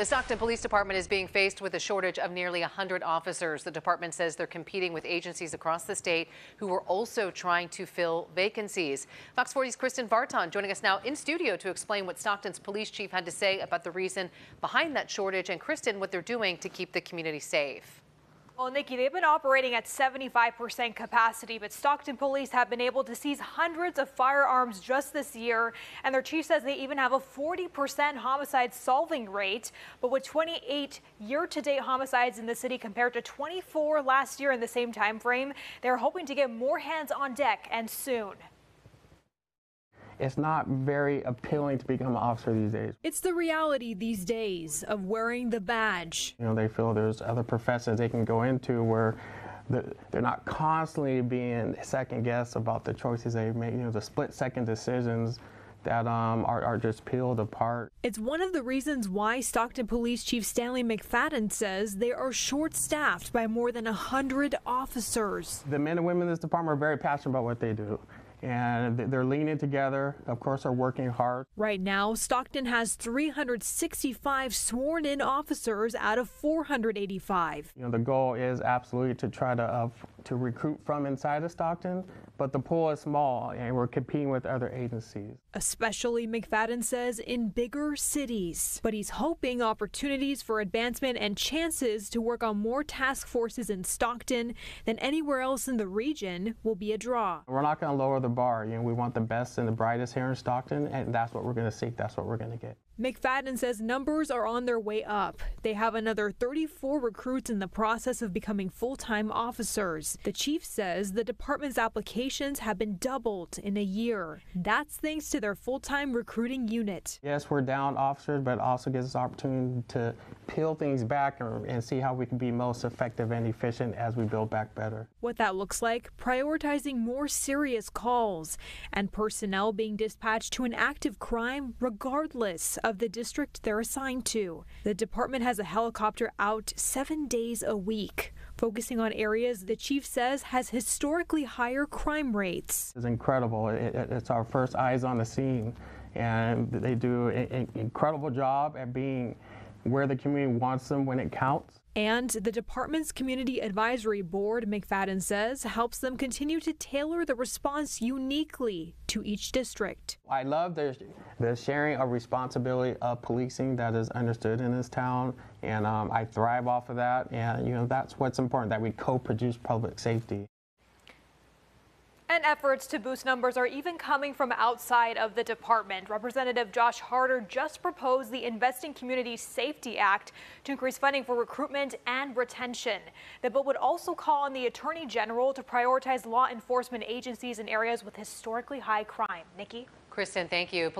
The Stockton Police Department is being faced with a shortage of nearly 100 officers. The department says they're competing with agencies across the state who are also trying to fill vacancies. Fox 40's Kristen Vartan joining us now in studio to explain what Stockton's police chief had to say about the reason behind that shortage and Kristen, what they're doing to keep the community safe. Well, Nikki, they've been operating at 75% capacity, but Stockton police have been able to seize hundreds of firearms just this year. And their chief says they even have a 40% homicide solving rate. But with 28 year to date homicides in the city compared to 24 last year in the same time frame, they're hoping to get more hands on deck and soon it's not very appealing to become an officer these days. It's the reality these days of wearing the badge. You know, they feel there's other professions they can go into where they're not constantly being second guessed about the choices they make, you know, the split second decisions that um, are, are just peeled apart. It's one of the reasons why Stockton Police Chief Stanley McFadden says they are short staffed by more than 100 officers. The men and women in this department are very passionate about what they do and they're leaning together. Of course, are working hard. Right now, Stockton has 365 sworn in officers out of 485. You know, the goal is absolutely to try to uh, to recruit from inside of Stockton, but the pool is small and we're competing with other agencies. Especially, McFadden says, in bigger cities. But he's hoping opportunities for advancement and chances to work on more task forces in Stockton than anywhere else in the region will be a draw. We're not going to lower the bar. You know, we want the best and the brightest here in Stockton, and that's what we're going to seek. That's what we're going to get. McFadden says numbers are on their way up. They have another 34 recruits in the process of becoming full time The chief says the department's applications have been doubled in a year. That's thanks to their full time recruiting unit. Yes, we're down officers, but also gives us opportunity to peel things back and see how we can be most effective and efficient as we build back better. What that looks like prioritizing more serious calls and personnel being dispatched to an active crime regardless of the district they're assigned to. The department has a helicopter out seven days a week, focusing on areas the chief says has historically higher crime rates. It's incredible. It, it, it's our first eyes on the scene, and they do an incredible job at being where the community wants them when it counts. And the department's community advisory board, McFadden says, helps them continue to tailor the response uniquely to each district. I love the, the sharing of responsibility of policing that is understood in this town, and um, I thrive off of that. And you know that's what's important that we co-produce public safety. And efforts to boost numbers are even coming from outside of the department. Representative Josh Harder just proposed the Investing Community Safety Act to increase funding for recruitment and retention. The bill would also call on the Attorney General to prioritize law enforcement agencies in areas with historically high crime. Nikki? Kristen, thank you.